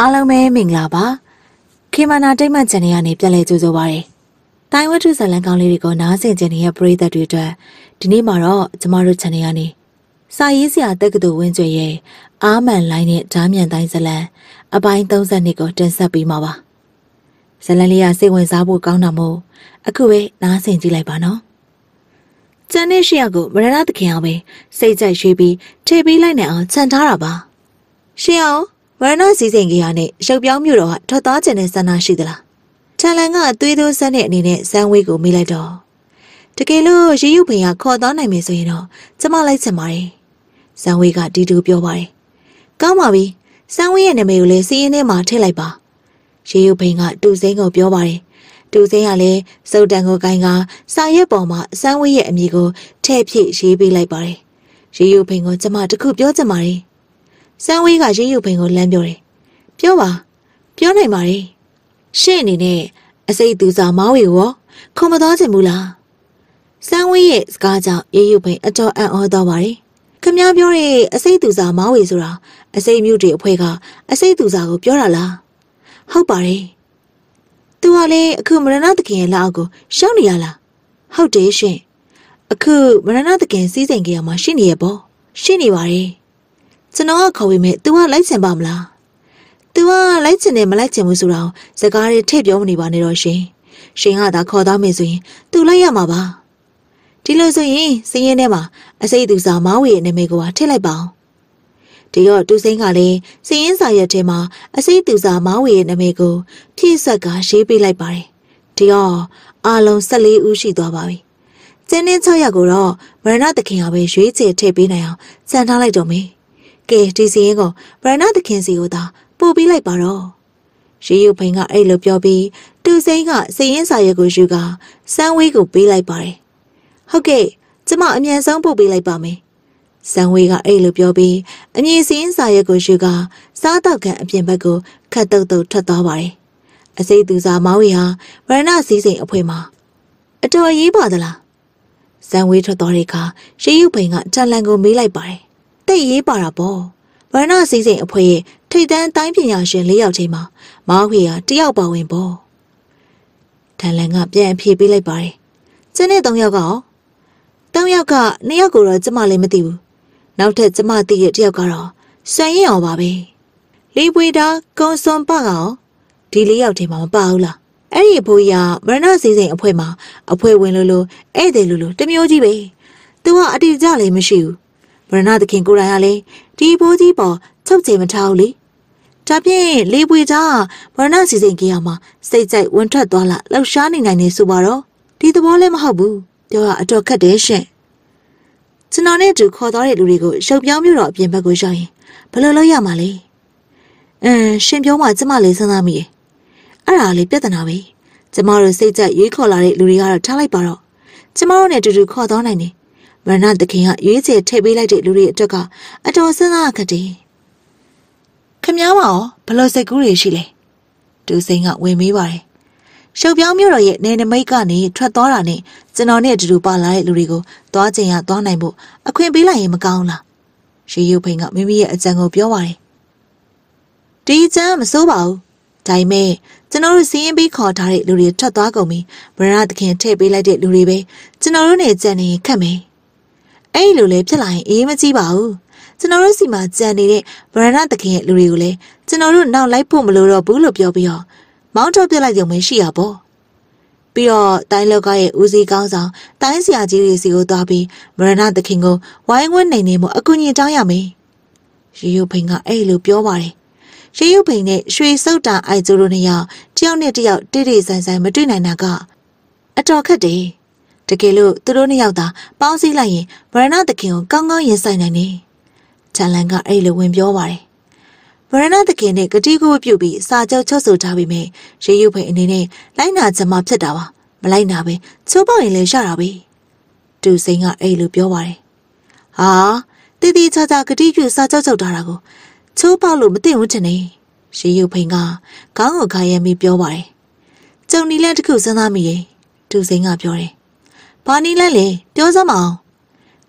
အားလုံးပဲမင်္ဂလာပါခေမနာတိတ်မှန်ချန်နယ်ကနေပြန်လည်ကြိုဆိုပါရစေတိုင်းဝတ္ထုဇာတ်လမ်းကောင်းလေးတွေကိုနားဆင်ကြတဲ့ပရိသတ်တွေအတွက်ဒီနေ့မှာတော့ကျမတို့ချန်နယ်ကနေစာရေးဆရာတက္ကသိုလ်ဝင်းကျွေရဲ့အာမန်လိုင်းနဲ့ဓာမြန်တိုင်းဇလံအပိုင်း32ကိုတင်ဆက်ပေးမှာပါဇလံလေးကစိတ်ဝင်စားဖို့ကောင်းတာမို့အခုပဲနားဆင်ကြည့်လိုက်ပါနော်ကျန်တဲ့ရှေ့ကိုမရဏသခင်အောင်ပဲစိတ်ကြိုက်ရွှေ့ပြီးထေပေးလိုက်နိုင်အောင်ခြံထားတာပါရှေ့အောင် ဝရဏစီစဉ်ကြီးဟာနဲ့ရုပ်ပြောင်းမျိုးတော်ကထွက်သွားခြင်းနဲ့ဆန္ဒရှိသလားထန်လန်ကအသွေးသွန်းဆက်တဲ့အနေနဲ့ဇန်ဝေးကိုမိလိုက်တော့တကယ်လို့ရေယူပင်ကခေါ်သွားနိုင်မယ်ဆိုရင်တော့ကျမလိုက်ချင်ပါတယ်ဇန်ဝေးကတီတူပြောပါတယ်ကောင်းပါပြီဇန်ဝေးရဲ့နာမည်ကိုလည်းစီးရင်ထဲမှာထည့်လိုက်ပါရေယူပင်ကတူစိမ့်ကိုပြောပါတယ်တူစိမ့်ကလည်းစုတ်တန်ကိုကိုင်းကစာရွက်ပေါ်မှာဇန်ဝေးရဲ့အမည်ကိုထည့်ဖြည့်ရေးပေးလိုက်ပါတယ်ရေယူပင်ကိုကျမတခုပြောချင်ပါတယ် စန်းဝေးကရင်းရုပ်ပင်ကိုလမ်းပြောတယ်။ပြောပါပြောနိုင်ပါလေ။ရှင့်အနေနဲ့အစိတ်သူစာမောင်းဝေကိုခုံမသွားချင်ဘူးလား။စန်းဝေးရဲ့စကားကြောင့်ရင်းရုပ်ပင်အတော်အံ့ဩသွားပါတယ်။ခမည်းပြောတဲ့အစိတ်သူစာမောင်းဝေဆိုတာအစိတ်မြုပ်တွေအဖွဲကအစိတ်သူစာကိုပြောတာလား။ဟုတ်ပါတယ်။သူကလည်းအခုမရဏသခင်ရဲ့လက်အောက်ကိုရှောင်းနေရလား။ဟုတ်တယ်ရှင်။အခုမရဏသခင်စီးစိမ်ကြရမှာရှိနေရပေါ့။ရှိနေပါတယ်။ ကျွန်တော်ကခေါ်ပြီးမြဲ तू ကလိုက်ချင်ပါမလား तू ကလိုက်ချင်တယ်မလိုက်ချင်ဘူးဆိုတော့စကားတွေထည့်ပြောမနေပါနဲ့တော့ရှင်ရှင်ကသာခေါ်သားမယ်ဆိုရင် तू လိုက်ရမှာပါဒီလိုဆိုရင်စင်းရင်ထဲမှာအစိတ်သူစာမောင်းဝေရဲ့နာမည်ကိုပါထည့်လိုက်ပါအောင်ဒီတော့တူစိမ့်ကလည်းစင်းရင်စာရွက်ထဲမှာအစိတ်သူစာမောင်းဝေရဲ့နာမည်ကိုဖြည့်ဆက်ကရေးပေးလိုက်ပါတယ်ဒီတော့အားလုံး14ဦးရှိသွားပါပြီကျင်းင်း6ရက်ကိုတော့မရဏသခင်ကပဲရွေးချယ်ထည့်ပေးနိုင်အောင်စံထားလိုက်တော့မေး ကဲဒီစီရင်ကိုဗရဏသခင်စီကိုသာပို့ပေးလိုက်ပါတော့ရေယူဖိန်ကအဲ့လိုပြောပြီးတူစိန်ကစရင်စာရွက်ကိုယူကစမ်းဝေးကိုပေးလိုက်ပါတယ်ဟုတ်ကဲ့ကျမအမြန်ဆုံးပို့ပေးလိုက်ပါမယ်စံဝေးကအဲ့လိုပြောပြီးအမြင့်စင်းစာရွက်ကိုယူကစားတော့ကန်အပြင်ဘက်ကိုခတ်တုတ်တုတ်ထွက်သွားပါတယ်။အစိတ်သူစာမောင်ဝေဟာဗရဏစည်းစိမ်အဖွဲမှာအတော်ရေးပါသလား။စံဝေးထွက်သွားတဲ့အခါရေယူပိန်ကတန်လန်ကိုမေးလိုက်ပါတယ် တိတ်ရေးပါတာပေါ့ဗရဏစီစိန်အဖွဲ့ရဲ့ထိတ်တန်းတိုင်းပညာရှင်၄ယောက်ချင်းမှာမောင်ခေကတယောက်ပါဝင်ပေါ့ထန်လန်ကပြန်အဖြေပေးလိုက်ပါတယ်ကျင်းတဲ့၃ယောက်ကရော၃ယောက်က၂ယောက်ကိုတော့ကျမလည်းမသိဘူးနောက်ထပ်ကျမသိတဲ့တယောက်ကတော့ဆွန်ရင်အောင်ပါပဲလေးပွေတာကုံစွန်ပကရောဒီ၄ယောက်ထဲမှာမပါဘူးလားအဲ့ဒီဘိုးကြီးကမရဏစီစိန်အဖွဲ့မှာအဖွဲ့ဝင်လို့လို့ဧည့်သည်လို့လို့တမျိုးကြီးပဲသူကအတိအကျလည်းမရှိဘူး ဗရဏသခင်ကိုယ်တိုင်ကလည်းဒီဘိုးကြီးပေါ်ချုပ်ချယ်မထားဘူးလေဒါဖြင့်လေးပွေသားဗရဏစီစဉ်ကြီးအောင်မှာစိတ်ကြိုက်ဝင်ထွက်သွားလာလှောက်ရှားနေနိုင်နေဆိုပါတော့ဒီသဘောလည်းမဟုတ်ဘူးပြောရအတော်ခက်တယ်ရှင်ကျွန်တော်နဲ့အတူခေါ်သွားတဲ့လူတွေကိုရှုပ်ပြောင်းမျိုးတော့အပြင်ဘက်ကိုရောက်ရင်ဘယ်လိုလုပ်ရမှာလဲအင်းရှင်ပြောမှကျမလေးစဉ်းစားမိတယ်အဲ့ဒါလေးပြဿနာပဲကျမတို့စိတ်ကြိုက်ရွေးခေါ်လာတဲ့လူတွေကတော့ထားလိုက်ပါတော့ကျမတို့နဲ့အတူတူခေါ်သွားနိုင်တယ် မရဏသခင်ကရွေးချယ်ထည့်ပေးလိုက်တဲ့လူတွေအတွက်ကအတော်စဉ်းစားခက်တယ်ခမ ्या မရောဘလို့စိတ်ကူးတွေရှိလဲဒူစိန်ကဝင်မေးပါတယ်ရှုပ်ပြောင်းမျိုးတော်ရဲ့နေနမိတ်ကနေထွက်သွားတာနဲ့ကျွန်တော်နဲ့အတူတူပါလာတဲ့လူတွေကိုသွားချင်ရသွားနိုင်ဖို့အခွင့်ပေးလိုက်ရင်မကောင်းလားရေယူဖိန်ကမိမိရဲ့အကြံကိုပြောပါတယ်ဒီအကြံမစိုးပါဘူးဒါပေမဲ့ကျွန်တော်တို့စီးရင်ပြီးခေါ်ထားတဲ့လူတွေထွက်သွားကုန်ပြီဗရဏသခင်ထည့်ပေးလိုက်တဲ့လူတွေပဲကျွန်တော်တို့နဲ့ကြံနေခက်မယ် အဲ့လိုလဲဖြစ်လာရင်အေးမကြည့်ပါဘူးကျွန်တော်တို့စီမှာကြံနေတဲ့ဗရဏသခင်ရဲ့လူတွေကိုလည်းကျွန်တော်တို့နောက်လိုက်ဖို့မလိုတော့ဘူးလို့ပြောပြီးတော့မောင်းထုတ်ပြလိုက်ကြုံမရှိရပေါ့ပြီးတော့တိုင်းလောကရဲ့ဦးစီးကောင်းဆောင်တိုင်းဆရာကြီးတွေစီကိုသွားပြီးမရဏသခင်ကိုဝိုင်းဝန်းနေနေမှုအကူအညီတောင်းရမယ်ရေယုဖိန်ကအဲ့လိုပြောပါတယ်ရေယုဖိန်နဲ့ရွှေစုတ်တာအိုက်ကျိုးတို့နှစ်ယောက်တယောက်နဲ့တယောက်တိတိဆန်ဆန်မတွေ့နိုင်တာကအတော်ခက်တယ် တကယ်လို့သူတို့နှစ်ယောက်သာပေါင်းစည်းလိုက်ရင်ဗရဏသခင်ကိုကောင်းကောင်းရင်ဆိုင်နိုင်တယ်။ချန်လန်ကအဲ့လိုဝင်ပြောပါတယ်။ဗရဏသခင်နဲ့ဂတိကိုပြုတ်ပြီးစာချုပ်ချုပ်ဆိုထားပြီးမြဲရေယူဖိန်အနေနဲ့လိုက်နာချင်မှဖြစ်တာပါ။မလိုက်နာပဲချိုးပေါက်ရင်လည်းရတာပဲ။တူစိန်ကအဲ့လိုပြောပါတယ်။ဟာတည်တည်ချာချာဂတိပြုစာချုပ်ချုပ်ထားတာကိုချိုးပေါက်လို့မသိဘူးထင်နေ။ရေယူဖိန်ကခေါင်းကိုခါရမ်းပြီးပြောပါတယ်။ကျုံနီလန့်တစ်ခုစဉ်းစားမိတယ်။တူစိန်ကပြောတယ် ဘာနီးလဲလေပြောစမ်းမအောင်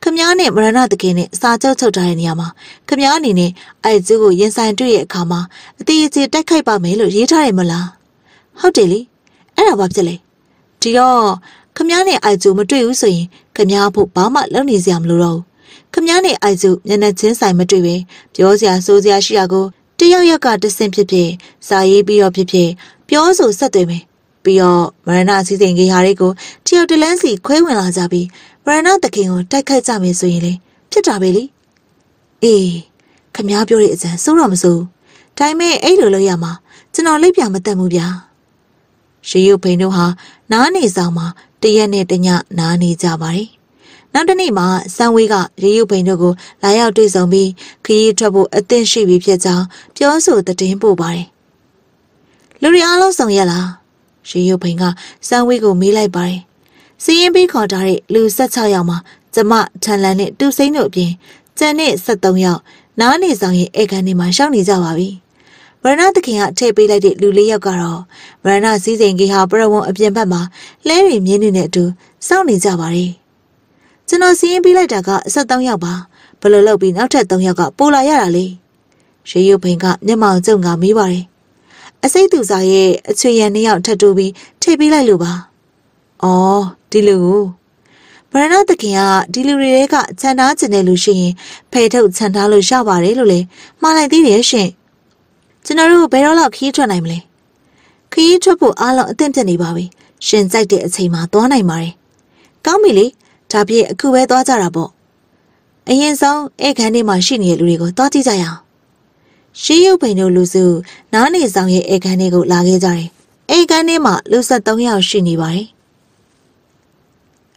ခမားနဲ့မရဏတခင်နဲ့စာချုပ်ချုပ်ထားတဲ့နေရာမှာခမားအနေနဲ့အိုက်ကျူးကိုရင်ဆိုင်တွေ့ရဲ့အခါမှာအသေးအကျေတိုက်ခိုက်ပါမယ်လို့ရေးထားတယ်မလားဟုတ်တယ်လေအဲ့ဒါဘာဖြစ်လဲဒီတော့ခမားနဲ့အိုက်ကျူးမတွေ့ဘူးဆိုရင်ခမားဖို့ဘာမှလုပ်နေစရာမလိုတော့ဘူးခမားနဲ့အိုက်ကျူးမျက်နှာချင်းဆိုင်မတွေ့ပဲပြောစရာဆိုစရာရှိတာကိုတယောက်ယောက်ကတဆင့်ဖြစ်ဖြစ်စာရေးပြီးတော့ဖြစ်ဖြစ်ပြောဆိုဆက်သွယ်မယ် ပြီးတော့မရဏစည်းစိမ်ကြီးဟာတွေကိုတယောက်တလန်းစီခွဲဝင်လာကြပြီးမရဏတခင်ကိုတိုက်ခိုက်ကြမယ်ဆိုရင်လေဖြစ်တာပဲလေအေးခမားပြောတဲ့အစံစိုးတော့မစိုးဒါပေမဲ့အဲ့လိုလုပ်ရမှာကျွန်တော်လက်ပြမတက်ဘူးဗျာရှေးရုပ်ဖိန်တို့ဟာနားနေဆောင်မှာတရက်နဲ့တညနားနေကြပါတယ်နောက်တစ်နေ့မှာစံဝေးကရေရုပ်ဖိန်တို့ကိုလာရောက်တွေ့ဆုံပြီးခရီးထွက်ဖို့အသင့်ရှိပြီဖြစ်ကြောင်းပြောဆိုသတင်းပို့ပါတယ်လူတွေအားလုံးဆောင်ရလား ရေရုပ်ဖိန်ကစံဝေးကိုမေးလိုက်ပါတယ်စီရင်ပြီးခေါ်ထားတဲ့လူ16ယောက်မှာကျမထန်လန်နဲ့တူစိမ့်တို့အပြင်ကျန်တဲ့73ယောက်နားနေဆောင်ရင်ဧကန်နေမှာရှောက်နေကြပါပြီ။ဗရဏသခင်ကထည့်ပေးလိုက်တဲ့လူလေးယောက်ကတော့ဗရဏစည်းစိမ်ကြီးဟာပရဝုံအပြင်ဘက်မှာလဲရီမြင်းနေတဲ့အတူစောင့်နေကြပါလေ။ကျွန်တော်စီးရင်ပေးလိုက်တာက73ယောက်ပါ။ဘယ်လိုလုပ်ပြီးနောက်ထပ်3ယောက်ကပိုလာရတာလေ။ရေရုပ်ဖိန်ကမျက်မှောင်ကျုံကမေးပါတယ်။ အစိတ်သူစားရဲ့အချွေရံနှစ်ယောက်ထပ်တူပြီးထည့်ပေးလိုက်လို့ပါ။အော်ဒီလိုကိုဗရဏသခင်ကဒီလူတွေကခြံထားခြင်းတဲ့လူရှိရင်ဖေထုတ်ခြံထားလို့ရပါတယ်လို့လေမှားလိုက်သေးတယ်ရှင်ကျွန်တော်တို့ဘယ်တော့လောက်ခီးထွက်နိုင်မလဲခီးထွက်ဖို့အားလုံးအသင့်ပြနေပါပြီရှင်ကြိုက်တဲ့အချိန်မှာသွားနိုင်ပါတယ်ကောင်းပြီလေဒါပြည့်အခုပဲသွားကြတာပေါ့အရင်ဆုံးဧကန်ထဲမှာရှိနေတဲ့လူတွေကိုသွားကြည့်ကြရအောင် ရှေးရုပ်ပိန်တို့လူစုနားနေဆောင်ရဲ့ဧကန်တွေကိုလာခဲ့ကြတယ်ဧကန်ထဲမှာလူ73ယောက်ရှိနေပါတယ်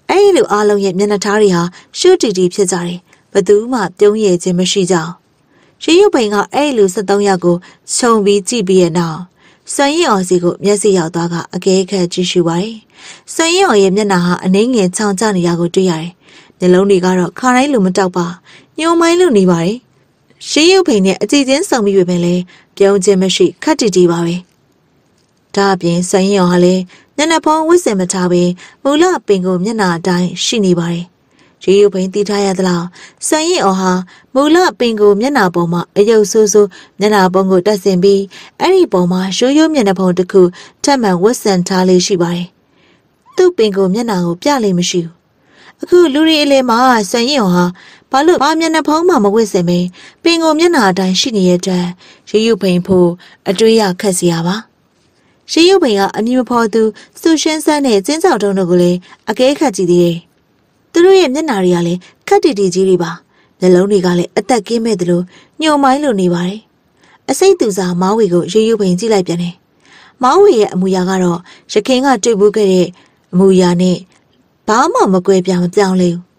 အဲ့ဒီလူအားလုံးရဲ့မျက်နှာသားတွေဟာရှုတီတီဖြစ်ကြတယ်ဘသူမှပြုံးရည်ခြင်းမရှိကြအောင်ရေရုပ်ပိန်ကအဲ့ဒီလူ73ယောက်ကိုခြုံပြီးကြည့်ပြီးရဲ့နောက်စွန်ရင်အောင်စီကိုမျက်စိရောက်သွားကအကဲခတ်ကြည့်ရှုပါတယ်စွန်ရင်အောင်ရဲ့မျက်နှာဟာအနှိမ့်ငယ်ချောင်ကျနေတာကိုတွေ့ရတယ်မျက်လုံးတွေကတော့ခါတိုင်းလိုမတောက်ပါညှိုမိုင်းလို့နေပါတယ် ရှေးရုပ်ဖိန်နဲ့အကြည့်ချင်းဆောင်ပြီးပဲလေပြုံးခြင်းမရှိခက်တီတီပါပဲဒါအပြင်ဆွန်ရင်အောင်ဟာလည်းညနေဖုံးဝစ်စင်မထားပဲမူလပင်ကိုမျက်နှာအတိုင်းရှိနေပါတယ်။ရေရုပ်ပိန်တီးထားရသလား။ဆွန်ရင်အောင်ဟာမူလပင်ကိုမျက်နှာပေါ်မှာအယုတ်ဆိုးဆိုးမျက်နှာပုံကိုတက်ဆင်ပြီးအဲ့ဒီပုံမှာရိုးရိုးမျက်နှာပုံတစ်ခုထပ်မံဝစ်စင်ထားလေးရှိပါတယ်။သူ့ပင်ကိုမျက်နှာကိုပြလိမ့်မရှိဘူး။အခုလူတွေအလေမှာဆွန်ရင်အောင်ဟာ ဘာလို့ဘာမျက်နှာဖုံးမှမဝစ်စင်ပဲပင်ကိုမျက်နှာအတိုင်းရှိနေတဲ့အတွက်ရေရုပ်ပိန်ဖို့အတွေးရခက်စရာပါ။ရှေးရုပ်ပိန်ကအမည်မဖော်သူစူရှင်းဆန်းနဲ့ကျင်းကြောင်တုံးတို့ကိုလည်းအကဲခတ်ကြည့်သေးတယ်။သူတို့ရဲ့မျက်နှာတွေကလည်းခက်တီတီကြီးတွေပါ။မျက်လုံးတွေကလည်းအသက်ကင်းမဲ့သလိုညှို့မိုင်းလိုနေပါတယ်။အစိတ်သူစားမောင်းဝေကိုရေရုပ်ပိန်ကြည့်လိုက်ပြန်တယ်။မောင်းဝေရဲ့အမူအရာကတော့ရခင်ကတွေ့ဘူးခဲ့တဲ့အမူအရာနဲ့ဘာမှမကွဲပြားမပြောင်းလဲဘူး။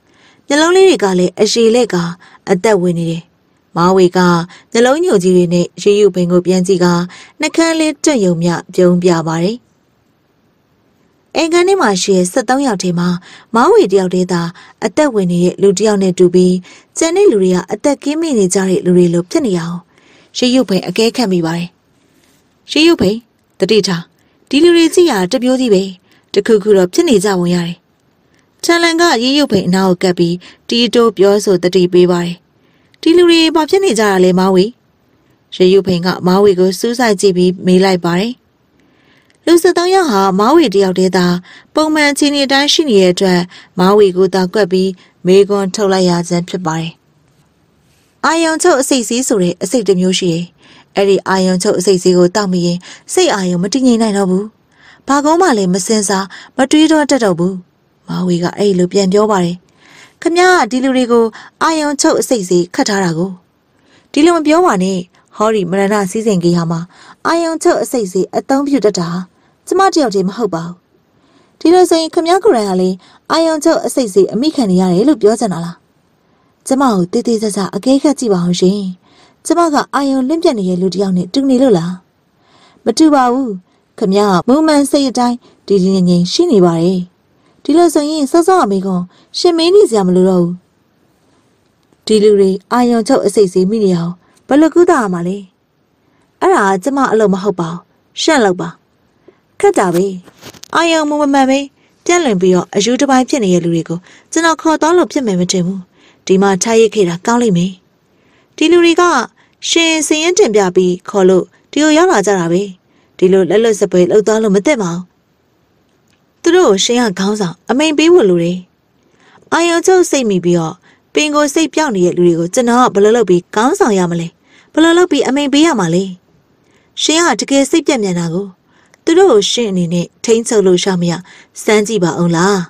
မျက်လုံးလေးတွေကလည်းအရှိလက်ကအသက်ဝင်နေတယ်မာဝေကနှလုံးညိုကြီးတွေနဲ့ရေယူပင်ကိုပြန်ကြည့်ကနှကန်းလေးတက်ယုံမြပြုံးပြပါတယ်။အင်ကန်ထဲမှာရှိတဲ့73ယောက်ထဲမှာမောင်ဝေတယောက်တည်းသာအသက်ဝင်နေတဲ့လူတစ်ယောက်နဲ့တူပြီးကျန်တဲ့လူတွေကအသက်ကင်းမိနေကြတဲ့လူတွေလိုဖြစ်နေအောင်ရေယူပင်အကဲခတ်မိပါတယ်။ရေယူပင်တတိထားဒီလူတွေကြည့်ရတပြိုးကြီးပဲတခုခုတော့ဖြစ်နေကြဝင်ရတယ်။ ချန်လန်ကရေယူပင်အနာကိုကပ်ပြီးတီတိုးပြောဆိုတတိပေးပါတယ်ဒီလူတွေဘာဖြစ်နေကြတာလဲမောင်ဝေရေယူဖိန်ကမောင်ဝေကိုစူးစိုက်ကြည့်ပြီးမေးလိုက်ပါတယ်လူစသုံးယောက်ဟာမောင်ဝေတယောက်တည်းသာပုံမှန်အချိန်တိုင်းရှိနေတဲ့အတွက်မောင်ဝေကိုသာကွက်ပြီးမေကွန်ထုတ်လိုက်ရခြင်းဖြစ်ပါတယ်အာယုံချုပ်အစိတ်စည်းဆိုတဲ့အစိတ်တစ်မျိုးရှိတယ်အဲ့ဒီအာယုံချုပ်အစိတ်စည်းကိုတောက်မိရင်စိတ်အာယုံမတည်ငြိမ်နိုင်တော့ဘူးဘာကုန်းမှလည်းမစင်စားမတွေးတော့တတ်တော့ဘူး မောင်ဝေကအဲ့လိုပြန်ပြောပါတယ်ခမကဒီလူတွေကိုအာယုံချုပ်အစိတ်စီခတ်ထားတာကိုဒီလိုမပြောပါနဲ့ဟောဒီမရဏစည်းစိမ်ကြီးဟာမှာအာယုံချုပ်အစိတ်စီအသုံးပြုတတ်တာကျမတယောက်တည်းမဟုတ်ပါဘူးဒီလိုဆိုရင်ခမကိုယ်တိုင်ကလည်းအာယုံချုပ်အစိတ်စီအမိခံနေရတယ်လို့ပြောချင်တာလားကျမကိုတေးသေးချာချာအကဲခတ်ကြည့်ပါအောင်ရှင်ကျမကအာယုံလင့်ပြတ်နေတဲ့လူတစ်ယောက်နဲ့တူနေလို့လားမတူပါဘူးခမကမူမှန်စိတ်အတိုင်းဒီဒီငြိမ်ရှိနေပါတယ် ဒီလိုဆိုရင်စောစောအမေကွန်ရှင်မင်းနေစရာမလိုတော့ဘူးဒီလူတွေအာယုံချုပ်အစိတ်စီမိနေအောင်ဘယ်လိုကုသရမှာလဲအဲ့ဒါကျမအလုပ်မဟုတ်ပါဘူးရှန့်လောက်ပါခက်တာပဲအာယုံမမမှန်ပဲပြန့်လွင်ပြီးတော့အယူတစ်ပိုင်းဖြစ်နေတဲ့လူတွေကိုကျွန်တော်ခေါ်တော့လို့ဖြစ်မယ်မထင်ဘူးဒီမှာထားရခဲ့တာကောင်းလိမ့်မယ်ဒီလူတွေကရှင်စင်ရင်တင်ပြပြီးခေါ်လို့ဒီကိုရောက်လာကြတာပဲဒီလိုလက်လွတ်စပွဲလှုပ်သွားလို့မသိပါဘူး သူတို့ကိုရှင်ကခေါင်းဆောင်အမိန်ပေးဖို့လိုတယ်အာယုံချုပ်စိတ်မိပြီးတော့ပင်ကိုစိတ်ပြောင်းနေတဲ့လူတွေကိုကျွန်တော်ကဘယ်လိုလုပ်ပြီးခေါင်းဆောင်ရမလဲဘယ်လိုလုပ်ပြီးအမိန်ပေးရမှာလဲရှင်ကတကယ်စိတ်ပြက်မြန်တာကိုသူတို့ကိုရှင်အနေနဲ့ထိန်းချုပ်လို့ရှာမရစမ်းကြည့်ပါအောင်လား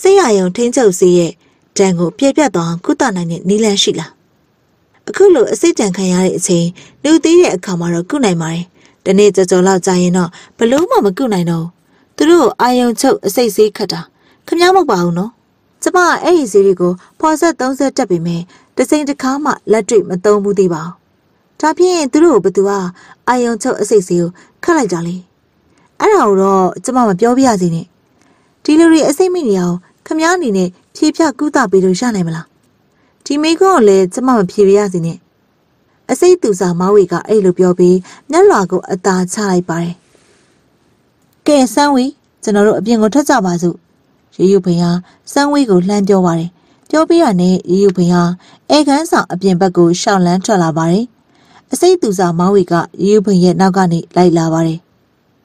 စိတ်ရယုံထိန်းချုပ်စေရဲ့တန်ကိုပြည့်ပြတ်သွားအောင်ကုသနိုင်တဲ့နည်းလမ်းရှိလားအခုလိုအစိတ်တန်ခံရတဲ့အချိန်လူသေးတဲ့အခါမှာတော့ကုနိုင်ပါတယ်။ဒီနေ့ကြော်ကြော်လောက်ကြာရင်တော့ဘလို့မှမကုနိုင်တော့ဘူး။ သူတို့အာယုံချုပ်အစိတ်ဆေးခတ်တာခမ ्या မဟုတ်ပါဘူးနော်။ကျမအဲ့ဒီဆေးတွေကိုဖော်ဆက်30တက်ပြီမယ်။တစ်စိမ်တစ်ခါမှလက်တွေ့မသုံးဘူးသေးပါဘူး။ဒါဖြင့်သူတို့ကိုဘသူကအာယုံချုပ်အစိတ်ဆေးကိုခတ်လိုက်ကြလေ။အဲ့ဒါကိုတော့ကျမမပြောပြရစီနဲ့။ဒီလူတွေအစိတ်မိနေအောင်ခမ ्या အနေနဲ့ဖြေဖြကုသပေးလို့ရနိုင်မလား။ဒီမိကုန်းကိုလည်းကျမမဖြေပြရစီနဲ့။အစိတ်သူစာမောင်ဝေကအဲ့လိုပြောပြီးမျက်လွှာကိုအသာချလိုက်ပါတယ်။ ကဲဆန်းဝေကျွန်တော်တို့အပြင်ကိုထွက်ကြပါစို့။ရေယူဖိန်ဟာဆန်းဝေကိုလှမ်းပြောပါတယ်။ပြောပြီးရနဲ့ရေယူဖိန်ဟာအဲခန်းဆောင်အပြင်ဘက်ကိုရှောင်းလန်းထွက်လာပါတယ်။အစိတ်သူစာမောင်ဝေကရေယူဖိန်ရဲ့နောက်ကနေလိုက်လာပါတယ်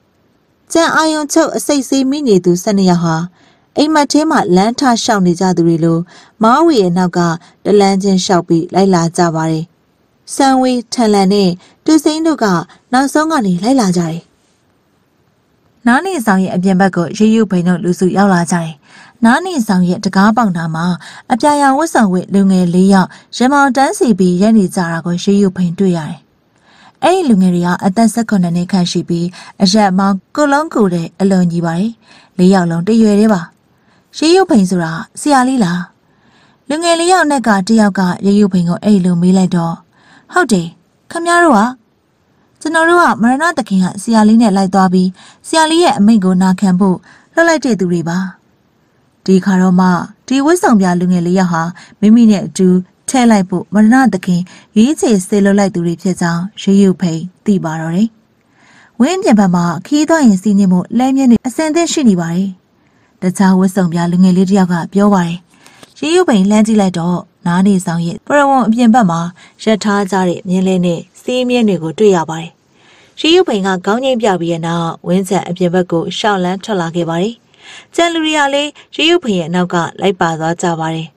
။ကျန်အာယုံချုပ်အစိတ်ဆေးမိနေသူ၁၂ယောက်ဟာအိမ်မက်ထဲမှာလမ်းထရှောက်နေကြသူတွေလိုမောင်ဝေရဲ့နောက်ကတလန်းချင်းရှောက်ပြီးလိုက်လာကြပါတယ်။ဆန်ဝေးထန်လန်နဲ့တူစိန်တို့ကနောက်ဆုံးကနေလိုက်လာကြတယ်။ နားနေဆောင်ရဲ့အပြင်ဘက်ကိုရေယူဖိန်တို့လူစုရောက်လာကြတယ်။နားနေဆောင်ရဲ့တကားပေါက်နာမှာအပြာရောင်ဝတ်ဆောင်ဝတ်လူငယ်လေးယောက်ရမောင်တန်းစီပြီးရက်နေကြတာကိုရေယူဖိန်တွေ့ရတယ်။အဲ့ဒီလူငယ်တွေကအသက်၁၉နှစ်ခန့်ရှိပြီးအရက်မောင်ကိုလုံးကိုတဲ့အလွန်ကြီးပါတယ်။လေးယောက်လုံးတရွယ်သေးပါ။ရေယူဖိန်ဆိုတာဆရာလေးလား။လူငယ်လေးယောက်နဲ့ကတယောက်ကရေယူဖိန်ကိုအဲ့ဒီလိုမေးလိုက်တော့ဟုတ်တယ်ခမများတို့က ကျွန်တော်တို့ကမရဏတခင်ကဆရာလေးနဲ့လိုက်သွားပြီးဆရာလေးရဲ့အမိန့်ကိုနာခံဖို့လှုပ်လိုက်တဲ့သူတွေပါဒီခါတော့မှဒီဝစ်ဆောင်ပြလူငယ်လေးယောက်ဟာမိမိနဲ့အတူထဲလိုက်ဖို့မရဏတခင်ရွေးချယ်ဆေးလွတ်လိုက်သူတွေဖြစ်ကြောင်းရေယူဖိန်သိပါတော့တယ်ဝင်းပြင်ဘက်မှာခီးသွားရင်စီးနေမှုလဲမြင့်နေအစင်သင့်ရှိနေပါတယ်တခြားဝစ်ဆောင်ပြလူငယ်လေးတစ်ယောက်ကပြောပါတယ်ရေယူဖိန်လှမ်းကြည့်လိုက်တော့နားနေဆောင်ရဲ့ပရဝုံအပြင်ဘက်မှာရက်ထားကြတဲ့မြင်းလေးနဲ့ စီးမြင်းတွေကိုတွေ့ရပါတယ်။ရှိယူပိန်ကခေါင်းငိမ့်ပြပြီးတဲ့နောက်ဝင်းဆက်အပြင်ဘက်ကိုရှောက်လန်းထွက်လာခဲ့ပါတယ်။ကျန်လူတွေကလည်းရှိယူပိန်ရဲ့အနောက်ကလိုက်ပါသွားကြပါတယ်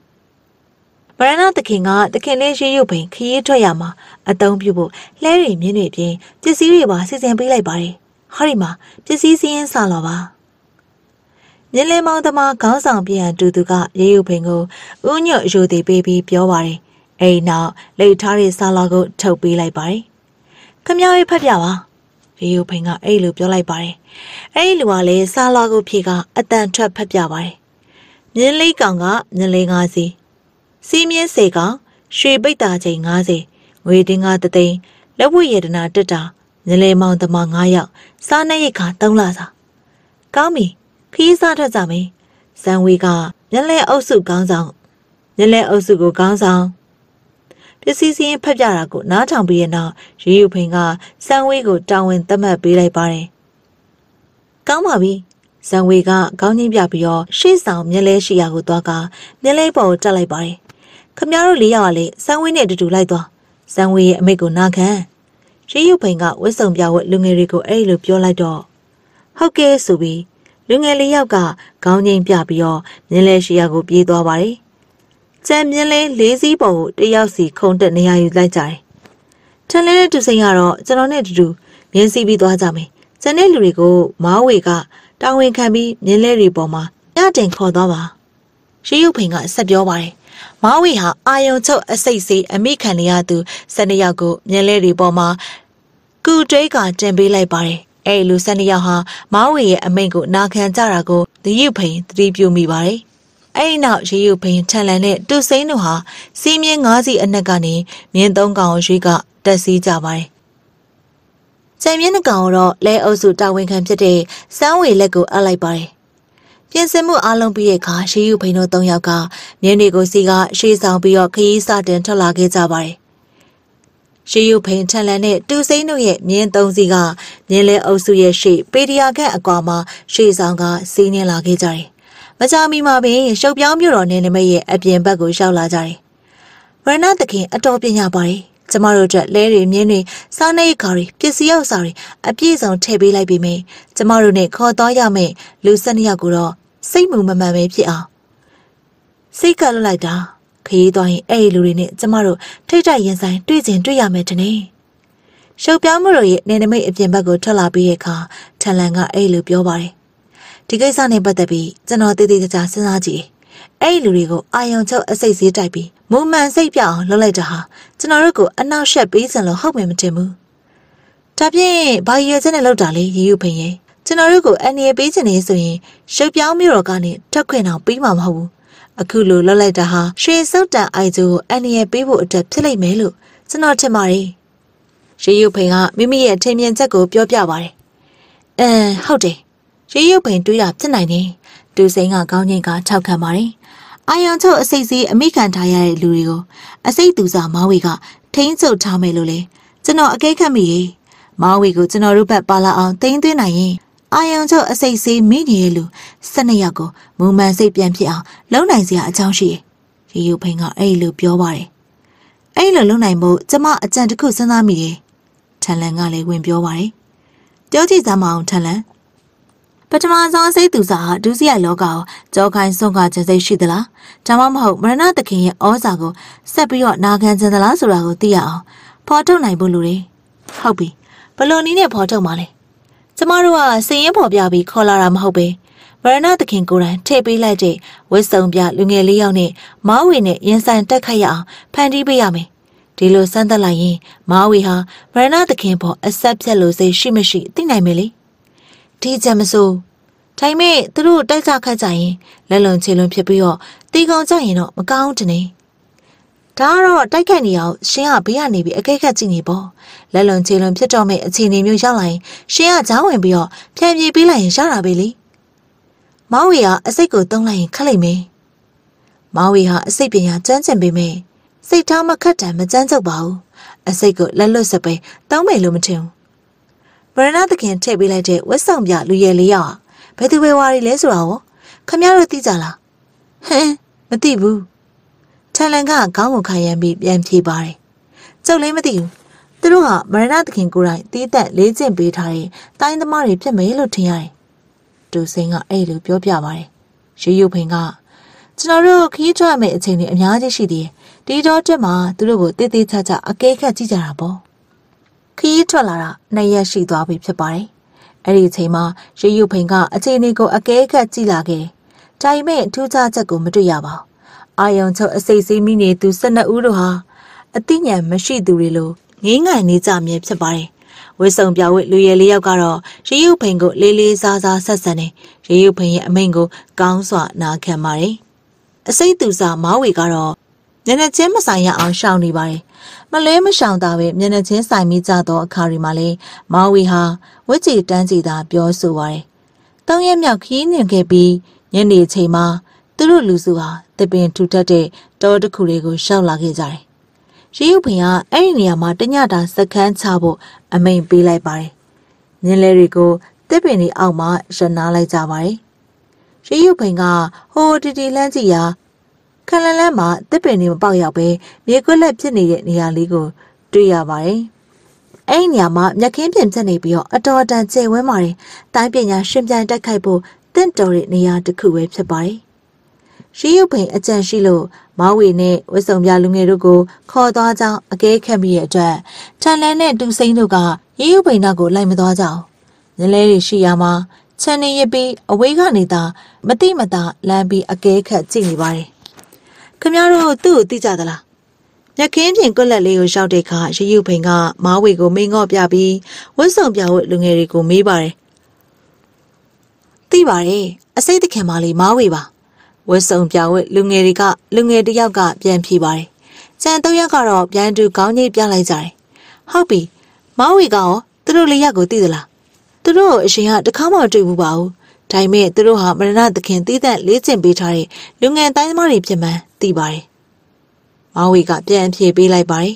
။ဗရဏသခင်ကသခင်လေးရှိယူပိန်ခရီးထွက်ရမှာအတုံးပြုဖို့လဲရီမြင်းတွေပြင်ပစ္စည်းတွေပါစီစဉ်ပေးလိုက်ပါတယ်။ဟာဒီမှာပစ္စည်းစည်းရင်းဆလာပါ။မြင်းလဲမောင်းသမားခေါင်းဆောင်ပြန်တူသူကရေယူဖိန်ကိုဥညွတ်ယူသည်ပေးပြီးပြောပါတယ်။ အဲဒီနောက်လိတ်ထားတဲ့ဆာလာကိုထုတ်ပေးလိုက်ပါတယ်။ခမည်းဖတ်ပြပါ။ရေယူဖိန်ကအဲ့လိုပြောလိုက်ပါတယ်။အဲ့ဒီလူကလည်းဆာလာကိုဖြေကအတန်ထွက်ဖတ်ပြပါတယ်။မြင်းလေးကောင်ကမြင်းလေး90စီစီးမြင်းစေကောင်ရွှေပိတ်တာချိန်90ငွေတင်းကတသိန်းလက်ဝတ်ရတနာတက်တာမြင်းလေးမောင်းသမား9ယောက်စားနေရိတ်ခါ3လစာကောင်းပြီ။ခီးစားထွက်ကြမယ်။ဇန်ဝေကမျက်လဲအုပ်စုကောင်းဆောင်မျက်လဲအုပ်စုကိုကောင်းဆောင် ပစ္စည်းစင်းဖက်ပြတာကိုနားထောင်ပြီးတဲ့နောက်ရေယူဖိန်ကဇန်ဝေကိုတာဝန်သတ်မှတ်ပေးလိုက်ပါတယ်။ကောင်းပါပြီ။ဇန်ဝေကခေါင်းချင်းပြပြီးတော့ရှေ့ဆောင်မျက်လဲရှိရာကိုသွားကမျက်လဲပေါ်ကိုတက်လိုက်ပါတယ်။ခမည်းတော်လေးယောက်ကလည်းဇန်ဝေနဲ့အတူတူလိုက်သွား။ဇန်ဝေရဲ့အမိတ်ကိုနာခံ။ရေယူဖိန်ကဝတ်စုံပြဝတ်လူငယ်တွေကိုအဲ့လိုပြောလိုက်တော့ဟုတ်ကဲ့ဆိုပြီးလူငယ်လေးယောက်ကခေါင်းငိမ့်ပြပြီးတော့မြင်းလဲရှိရာကိုပြေးသွားပါတယ်။ ကျန်မြင်းလဲလေးစီးပေါ်ကိုတယောက်စီခုံတက်နေရယူလိုက်ကြတယ်။ထန်လဲတဲ့သူစိန်ကတော့ကျွန်တော်နဲ့အတူတူမြင်းစီးပြီးသွားကြမယ်။ကျန်တဲ့လူတွေကိုမားဝေကတာဝန်ခံပြီးမြင်းလဲတွေပေါ်မှာညတင်ခေါ်သွားပါ။ရှိရုပ်ဖိန်ကဆက်ပြောပါတယ်။မားဝေဟာအာယုံချုပ်အစိတ်စေးအမိခံနေရသူ၁၂ယောက်ကိုမြင်းလဲတွေပေါ်မှာကူတွဲကတင်ပေးလိုက်ပါတယ်။အဲ့လူ၁၂ယောက်ဟာမောင်ဝေရဲ့အမိန့်ကိုနာခံကြတာကိုသတိဖိန်သတိပြုမိပါတယ်။ အဲ့ဒီနောက်ရေယူဖိန်ထန်လန်နဲ့တူစိန်တို့ဟာစီးမြင်း၅စီးအနက်ကနေမြင်း၃ကောင်ရွေးကတက်စီးကြပါတယ်။ကျန်မြင်းနှစ်ကောင်တော့လဲအုပ်စုတာဝန်ခံဖြစ်တဲ့စမ်းဝေလက်ကိုအပ်လိုက်ပါတယ်။ပြင်ဆင်မှုအလုံးပြီးတဲ့အခါရေယူဖိန်တို့၃ယောက်ကမြင်းတွေကိုစီကရှေ့ဆောင်ပြီးတော့ခရီးစတင်ထွက်လာခဲ့ကြပါတယ်ရှေးရုပ်ဖိန်ထန်လန်နဲ့တူစိမ့်တို့ရဲ့မြင်းသုံးစီးကမြင်းလဲအုပ်စုရဲ့ရှေ့ပေဒီယာခန့်အကွာမှာရှေ့ဆောင်ကစီးနှင်းလာခဲ့ကြတယ်။ မကြာမီမှာပင်ရှုပ်ပြောင်းမြို့တော်နယ်နိမိတ်ရဲ့အပြင်ဘက်ကိုရောက်လာကြတယ်။ဗရဏသခင်အတော်ပညာပါတယ်။ကျမတို့အတွက်လဲတွေမြင်းတွေစားနေခါတွေပစ္စည်းရောက်စားတွေအပြည့်စုံထည့်ပေးလိုက်ပြီမေ။ကျမတို့နဲ့ခေါ်သွားရမယ့်လူ၁၂ယောက်ကိုတော့စိတ်မူမမှန်ပဲဖြစ်အောင်စိတ်ကလွတ်လိုက်တာခရီးသွားရင်အဲ့ဒီလူတွေနဲ့ကျမတို့ထိတ်တိုက်ရင်ဆိုင်တွေ့ကျင်တွေ့ရမယ်တနေ့ရှုပ်ပြောင်းမှုတို့ရဲ့နေနမိတ်အပြင်ဘက်ကိုထွက်လာပြီးတဲ့အခါထန်လန်ကအဲ့လိုပြောပါတယ် ဒီကိစ္စနဲ့ပတ်သက်ပြီးကျွန်တော်တည်တည်ကြကြစဉ်းစားကြည့်အဲ့ဒီလူတွေကိုအာယုံချုပ်အစိတ်စည်းတိုက်ပြီးမူမှန်စိတ်ပြောင်းလုပ်လိုက်တာဟာကျွန်တော်တို့ကိုအနောက်ရှက်ပေးစင်လို့ဟုတ်မယ်မတင်ဘူးဒါဖြင့်ဘာရည်ရွယ်ချက်နဲ့လုပ်တာလဲရီယူဖင်ရဲ့ကျွန်တော်တို့ကိုအန်ရီပေးချင်နေဆိုရင်ရှုပ်ပြောင်းမျိုးတော်ကနေထွက်ခွင့်အောင်ပြီးမှာမဟုတ်ဘူးအခုလိုလှုပ်လိုက်တာဟာရွှေစုတ်တန်အိုက်ဂျိုကိုအန်ရီပေးဖို့အတွက်ဖြစ်လိမ့်မယ်လို့ကျွန်တော်ထင်ပါတယ်ရေရုပ်ဖိန်ကမိမိရဲ့ထင်မြင်ချက်ကိုပြောပြပါတယ်။အမ်ဟုတ်တယ်။ ရေရုပ်ဖိန်တွေးတာဖြစ်နိုင်တယ်။တူစိန်ကကောင်းချင်းကထောက်ခံပါတယ်။အာယုံချုပ်အစိတ်စီးအမိခံထားရတဲ့လူတွေကိုအစိတ်သူစာမောင်ဝေကထိန်းချုပ်ထားမယ်လို့လေကျွန်တော်အကဲခတ်မိရေ။မောင်ဝေကိုကျွန်တော်တို့ဘက်ပါလာအောင်တင်းသွင်းနိုင်ရင်အာယုံချုပ်အစိတ်စီးမိနေတဲ့လူ၁၂ယောက်ကိုမူမှန်စိတ်ပြန်ဖြစ်အောင်လုံနိုင်စရာအကြောင်းရှိတယ်။ရေရုပ်ဖိန်ကအဲ့လိုပြောပါတယ်။အဲ့လိုလုံနိုင်ဖို့ကျမအကြံတစ်ခုစဉ်းစားမိတယ်ထန်လန်ကလည်းဝင်ပြောပါတယ်။ပြောကြည့်စမ်းမအောင်ထန်လန် ပထမဆုံးစိတ်သူစာဟာဒုစရိုက်လောကကိုကြောခိုင်းဆုံးကခြင်းစိတ်ရှိသလားဒါမှမဟုတ်မရဏသခင်ရဲ့ဩဇာကိုဆက်ပြီးတော့နာခံခြင်းသလားဆိုတာကိုသိရအောင်ဖော်ထုတ်နိုင်ဖို့လိုတယ်ဟုတ်ပြီဘလို့နည်းနဲ့ဖော်ထုတ်မှာလဲကျမတို့ကစည်ရင်ဖော်ပြပြီးခေါ်လာတာမဟုတ်ပဲမရဏသခင်ကိုယ်တိုင်ထည့်ပေးလိုက်တဲ့ဝစ်စုံပြလူငယ်လေးယောက်နဲ့မောင်းဝေနဲ့ရင်ဆိုင်တက်ခတ်ရအောင်ဖန်တီးပေးရမယ်ဒီလိုစမ်းသပ်လိုက်ရင်မာဝီဟာဗရဏသခင်ပေါ်အဆက်ဖြတ်လို့စိတ်ရှိမရှိသိနိုင်မယ်လေ ဒီချက်မစိုးထိုင်မဲ့သူတို့တိုက်ကြခတ်ကြရင်လက်လုံချေလွန်ဖြစ်ပြီးတော့တီကောင်ကြရင်တော့မကောင်းတနေဒါကတော့တိုက်ခတ်နေအောင်ရှင်ကဘေးကနေပြီးအကဲခတ်ကြည့်နေပေါ့လက်လုံချေလွန်ဖြစ်တော့မဲ့အခြေအနေမျိုးရောက်လာရင်ရှင်ကကြားဝင်ပြီးတော့ဖြန့်ပြေးပေးလိုက်ရင်ရတာပဲလေမောင်ဝီကအစိတ်ကိုတုံးလိုက်ရင်ခက်လိုက်မယ်မောင်ဝီဟာအစိတ်ပညာကျန်းကျင်ပေမဲ့စိတ်ထားမခတ်တံမကြမ်းကြုပ်ပါဘူးအစိတ်ကိုလက်လွတ်စပဲတောင်းမယ်လို့မထင်ဘူး ဗရဏသခင်ထည့်ပေးလိုက်တဲ့ဝက်ဆောင်ပြလူရယ်လေးယောက်ဘယ်သူပဲဝါရီလဲဆိုတာရောခမရတို့သိကြလားဟမ်မသိဘူးထန်လန်ကခေါင်းကိုခိုင်ရမ်းပြီးပြန်ဖြေပါတယ်ကျုပ်လည်းမသိဘူးသူတို့ကမရဏသခင်ကိုယ်တိုင်တီးတက်လေးကျင့်ပေးထားတဲ့တိုင်းသမားတွေဖြစ်မယ်လို့ထင်ရတယ်တူစိန်ကအဲ့လိုပြောပြပါတယ်ရေရုပ်ဖိန်ကကျွန်တော်တို့ခီးထွက်မယ့်အချိန်တွေအများကြီးရှိသေးတယ်ဒီတော့တက်မှာသူတို့ကိုတေးသေးချာချာအကဲခတ်ကြည့်ကြတာပေါ့ ခီးထွက်လာတာနှစ်ရက်ရှိသွားပြီဖြစ်ပါတယ်အဲ့ဒီအချိန်မှာရေယူဖိန်ကအချိန်လေးကိုအကဲခတ်ကြည့်လာခဲ့တယ်ဒါပေမဲ့ထူးခြားချက်ကိုမတွေ့ရပါဘူးအာယုံချုပ်အစိတ်စီးမိနေသူ၁၂ဦးတို့ဟာအသိဉာဏ်မရှိသူတွေလိုငင်းငိုင်နေကြမြဲဖြစ်ပါတယ်ဝိဆုံပြဝိလူရယ်လေးယောက်ကတော့ရေယူဖိန်ကိုလေးလေးစားစားဆက်ဆံနေရေယူဖိန်ရဲ့အမိန့်ကိုကောင်းစွာနာခံပါတယ်အစိတ်သူစာမောင်းဝေကတော့မျက်နှာချင်းမဆိုင်ရအောင်ရှောင်နေပါတယ်။ မလဲမရှောင်တာပဲမျက်နှာချင်းဆိုင်မိကြသောအခါတွေမှာလေမောင်ဝီဟာဝစ်ချီတန်းချီသာပြောဆိုပါတယ်။တောင်းရက်မြောက်ခီးညင်ခဲ့ပြီးညနေချိန်မှာသူတို့လူစုဟာတပင်ထူထပ်တဲ့တောတစ်ခုလေးကိုရှောက်လာခဲ့ကြတယ်။ရေယူဖင်ကအဲ့ဒီနေရာမှာတညတာစခန်းချဖို့အမိန်ပေးလိုက်ပါတယ်။ညင်လဲတွေကိုတစ်ပင်လေးအောက်မှာရနာလိုက်ကြပါတယ်။ရေယူဖင်ကဟိုတီတီလန်းကြည့်ရာ ခလန်းလန်းမှာတစ်ပင်တွေမပေါက်ရောက်ပဲမြေကွက်လက်ဖြစ်နေတဲ့နေရာလေးကိုတွေ့ရပါတယ်။အဲ့ဒီနေရာမှာမြက်ခင်းပြင်ဖြစ်နေပြီးတော့အတော်တန်ကျဲဝဲပါတယ်။တိုင်းပညာရှင်ပြန်တိုက်ခိုက်ဖို့တင့်တော်တဲ့နေရာတစ်ခုပဲဖြစ်ပါတယ်။ရှိရုပ်ပင်အကြံရှိလို့မောင်ဝေနဲ့ဝစ်စုံပြလူငယ်တို့ကိုခေါ်သွားကြောင်းအကဲခတ်မိတဲ့အတွက်ထန်လန်းနဲ့တူစိမ့်တို့ကရေရုပ်ပင်နောက်ကိုလိုက်မသွားကြအောင်။ညလဲတွေရှိရမှာချန်နေရပြီးအဝေးကနေသာမတိမတာလမ်းပြီးအကဲခတ်ကြည့်နေပါတယ် ခမရတို့သူ့ကိုသိကြသလားမြက်ခင်းပြင်ကွက်လက်လေးကိုရောက်တဲ့အခါရယူဖိန်ကမားဝေကိုမိန်ငော့ပြပြီးဝတ်ဆောင်ပြဝတ်လူငယ်တွေကိုမေးပါတယ်သိပါတယ်အစိတ်တခင်မလေးမားဝေပါဝတ်ဆောင်ပြဝတ်လူငယ်တွေကလူငယ်တယောက်ကပြန်ဖြေပါတယ်ကျန်တော့ရက်ကတော့ပြန်တူကောင်းကြီးပြလိုက်ကြတယ်ဟုတ်ပြီမားဝေကရောသူတို့လေးရက်ကိုသိသလားသူတို့အရှင်ကတခါမှတွေ့ဘူးပါဘူး ဒါပေမဲ့သူတို့ဟာမရဏသခင်တည်တဲ့လေးကျင်ပေးထားတဲ့လူငယ်တိုင်းသမားတွေဖြစ်မှန်းသိပါတယ်။မောင်ဝေကပြန်ဖြေပေးလိုက်ပါတယ်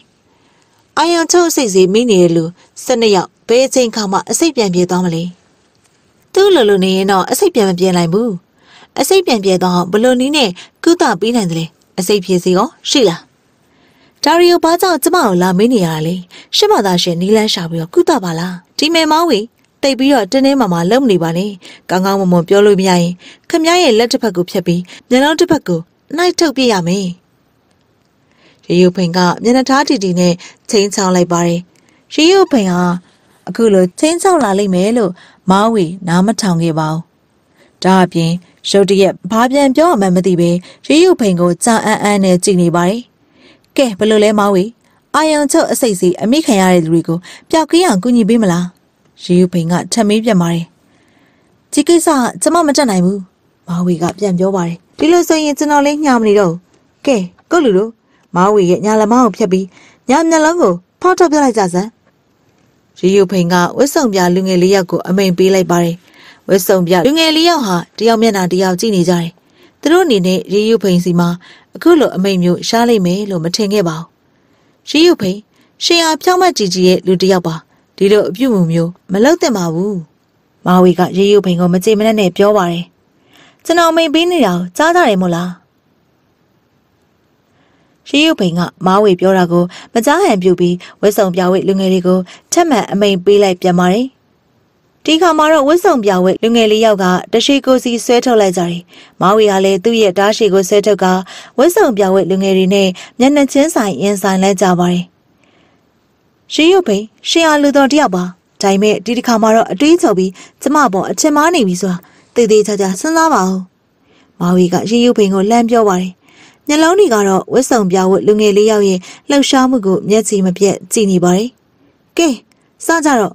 ။အာယုံချုပ်စိတ်စီမိနေတဲ့လူ၁၂ယောက်ဘယ်အချိန်ခါမှအစိတ်ပြန်ပြေသွားမလဲ။သူ့လိုလိုနေရင်တော့အစိတ်ပြန်မပြေနိုင်ဘူး။အစိတ်ပြန်ပြဲသွားဘလို့နီးနဲ့ကုသပေးနိုင်တယ်လေအစိတ်ဖြည့်စီရောရှိလားဒါရီယိုဘာကြောင့်ကျမကိုလာမေးနေရတာလဲရှစ်မသားရှင်နီလန်းရှာပြီးတော့ကုသပါလားဒီမေမောင်းဝေ တိတ်ပြီးတော့တင်းတင်းမာမာလုံနေပါနဲ့ကောင်းကောင်းမွန်မွန်ပြောလို့မရရင်ခမရဲ့လက်တစ်ဖက်ကိုဖြတ်ပြီးမျက်လုံးတစ်ဖက်ကိုနှိုက်ထုတ်ပြရမယ်ရေယိုဖိန်ကမျက်နှာထားတီတီနဲ့ချင်းချောင်းလိုက်ပါတယ်ရေယိုဖိန်ဟာအခုလိုချင်းချောင်းလာလိမ့်မယ်လို့မောင်းဝေနားမထောင်ခဲ့ပါဘူးဒါအပြင်ရုတ်တရက်ဘာပြန်ပြောမှမသိပဲရေယိုဖိန်ကိုကြာအန်းအန်းနဲ့ကြည့်နေပါတယ်ကဲဘယ်လိုလဲမောင်းဝေအာယုံချုပ်အစိတ်စီအမိခံရတဲ့လူတွေကိုပျောက်ကင်းအောင်ကူညီပေးမလား ရေယူဖိန်ကထပ်မေးပြန်ပါတယ်ဒီကိစ္စကျမမတက်နိုင်ဘူးမာဝီကပြန်ပြောပါတယ်ဒီလိုဆိုရင်ကျွန်တော်လေးညှာမနေတော့ကဲကုတ်လူတို့မာဝီရဲ့ညာလက်မောင်းကိုဖြတ်ပြီးညာမျက်လုံးကိုဖောက်ထုတ်ပြလိုက်ကြစမ်းရေယူဖိန်ကဝစ်စုံပြလူငယ်လေးယောက်ကိုအမိန်ပေးလိုက်ပါတယ်ဝစ်စုံပြလူငယ်လေးယောက်ဟာတယောက်မျက်နှာတယောက်ကြည့်နေကြတယ်သူတို့အနေနဲ့ရေယူဖိန်စီမှာအခုလိုအမိန်မျိုးရှားလိုက်မယ်လို့မထင်ခဲ့ပါဘူးရေယူဖိန်ရှင်အားဖြောင်းမတ်ကြီးကြီးရဲ့လူတစ်ယောက်ပါ ဒီလိုအပြုတ်မှုမျိုးမလုပ်သင့်ပါဘူးမာဝီကရေယူဖိန်ကိုမကြေမနက်နဲ့ပြောပါတယ်ကျွန်တော်မိန်ပေးနေတာကိုကြားကြတယ်မို့လားရေယူဖိန်ကမာဝီပြောတာကိုမကြားဟန်ပြုတ်ပြီးဝက်ဆောင်ပြဝိတ်လူငယ်တွေကိုထက်မှန်အမိန်ပေးလိုက်ပြန်ပါတယ်ဒီခါမှာတော့ဝစ်စုံပြဝဲလူငယ်လေးယောက်ကတရှိကိုစီဆွဲထုတ်လိုက်ကြတယ်။မောင်ဝီကလည်းသူ့ရဲ့တားရှိကိုဆွဲထုတ်ကဝစ်စုံပြဝဲလူငယ်တွေနဲ့မျက်နှာချင်းဆိုင်အင်းဆိုင်လိုက်ကြပါတယ်။ ရှေးရုပ်ဖိန်ရှင်အားလူတော်တယောက်ပါ။ဒါပေမဲ့ဒီတစ်ခါမှာတော့အတွေးချုပ်ပြီးကျမပေါ်အချင်မားနေပြီဆိုတာတည်တည်ချာချာစဉ်းစားပါဦး။မောင်ဝီကရှေးရုပ်ဖိန်ကိုလှမ်းပြောပါတယ်။ညလုံးတွေကတော့ဝစ်စုံပြဝဲလူငယ်လေးယောက်ရဲ့လှုပ်ရှားမှုကိုမျက်ခြေမပြတ်ကြည့်နေပါတယ်။ကဲစကြတော့